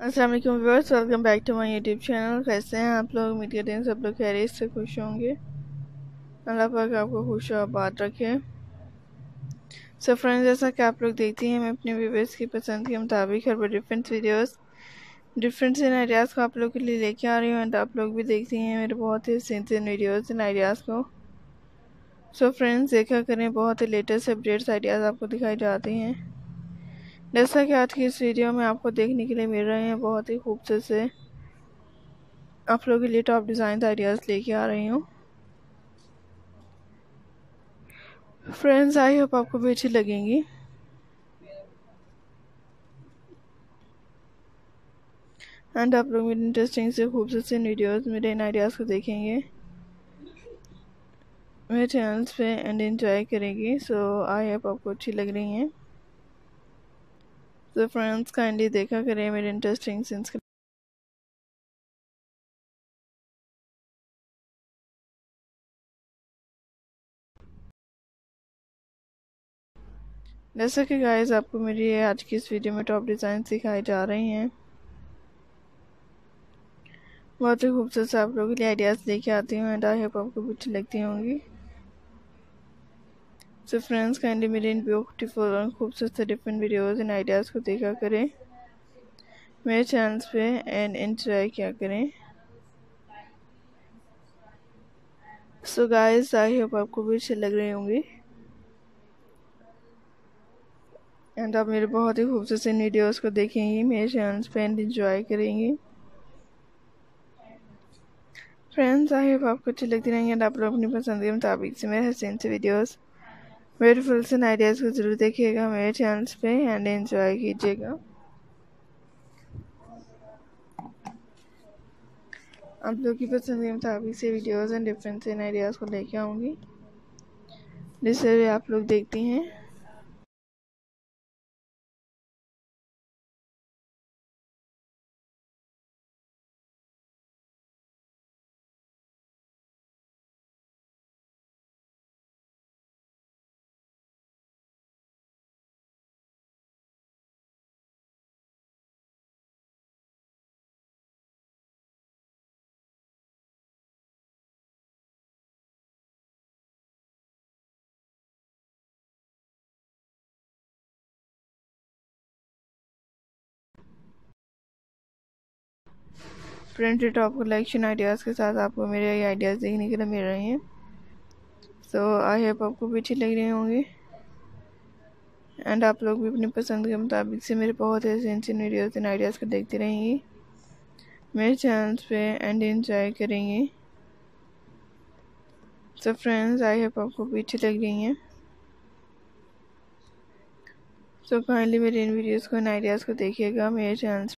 अस्सलाम वालेकुम viewers welcome back to my YouTube channel कैसे हैं आप लोग? उम्मीद करते हैं सब लोग खैरियत से खुश होंगे। अल्लाह पाक आपको खुश और आबाद रखे। सो फ्रेंड्स जैसा कि आप लोग देखती हैं, मैं अपने व्यूवर्स की पसंद के मुताबिक हर डिफरेंट वीडियोस डिफरेंट इन आइडियाज़ को आप लोग के लिए लेके आ रही हूँ एंड आप लोग भी देखती हैं मेरे बहुत ही सिंस इन वीडियोज़ इन आइडियाज़ को। सो फ्रेंड्स देखा करें, बहुत ही लेटेस्ट अपडेट्स आइडियाज़ आपको दिखाई जाती हैं। जैसा कि आज की इस वीडियो में आपको देखने के लिए मिल रहे हैं बहुत ही खूबसूरत से आप लोगों के लिए टॉप डिज़ाइन आइडियाज़ लेके आ रही हूँ। फ्रेंड्स आई होप आपको भी अच्छी लगेंगी। एंड आप लोग मेरे इंटरेस्टिंग से खूबसूरत से वीडियोस मेरे इन आइडियाज़ को देखेंगे। मेरे चैनल्स पे एंड एंजॉय करेंगे। सो आई होप आपको अच्छी लग रही हैं। तो फ्रेंड्स काइंडली देखा करें, मेरे इंटरेस्टिंग सीन्स जैसा कि गाइस आपको मेरी आज की इस वीडियो में टॉप डिज़ाइन सिखाई जा रही हैं। बहुत ही खूबसूरत आप लोगों के लिए आइडियाज़ लेके आती हूँ एंड आई होप आपको अच्छी लगती होंगी। सो फ्रेंड्स काइंडली मेरे इन ब्यूटीफुल और खूबसूरत डिफरेंट वीडियोस एंड आइडियाज़ को देखा करें। मेरे चैनल्स पे एंड एंजॉय किया करें। सो गाइस आई होप आपको भी अच्छे लग रहे होंगे। एंड आप मेरे बहुत ही खूबसूरत से वीडियोस को देखेंगे, मेरे चैनल्स पे एंड एंजॉय करेंगे। फ्रेंड्स आई होप आपको अच्छी लगती रहेंगे एंड आप लोग अपनी पसंद के मुताबिक से मेरे हसीन से वीडियोस ब्यूटीफुल सन आइडियाज़ को ज़रूर देखिएगा मेरे चैनल्स पे एंड एंजॉय कीजिएगा। आप लोग की पसंद के मुताबिक से वीडियोस एंड डिफरेंट इन आइडियाज़ को लेके आऊँगी। जिससे आप लोग देखती हैं। प्रिंटेड टॉप कलेक्शन आइडियाज़ के साथ आपको मेरे ये आइडियाज़ देखने के लिए मिल रहे हैं। सो आई होप आपको भी अच्छी लग रही होंगी। एंड आप लोग भी अपनी पसंद के मुताबिक से मेरे बहुत ऐसे इंसिन वीडियोज़ एंड आइडियाज़ को देखते रहेंगी। मेरे चैनल पे एंड इंजॉय करेंगे। सो फ्रेंड्स आई होप आपको भी अच्छी लग रही हैं। सो काइंडली मेरे इन वीडियोज़ को इन आइडियाज़ को देखिएगा मेरे चैनल